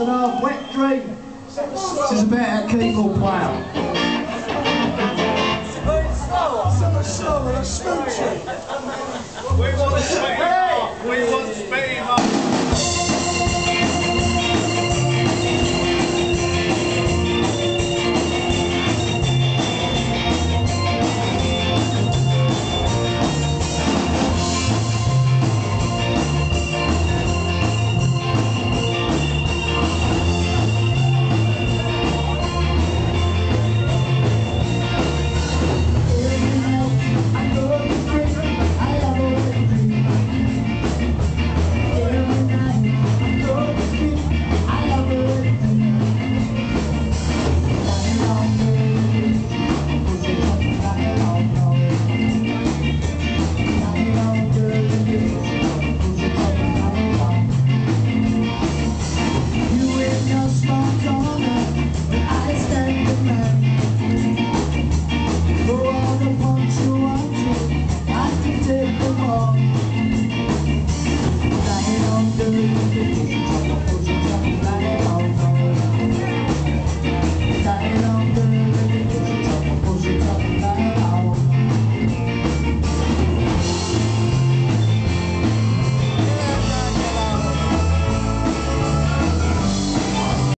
and a half wet dream. This is about a keyboard player. Slower, slower, slower. home.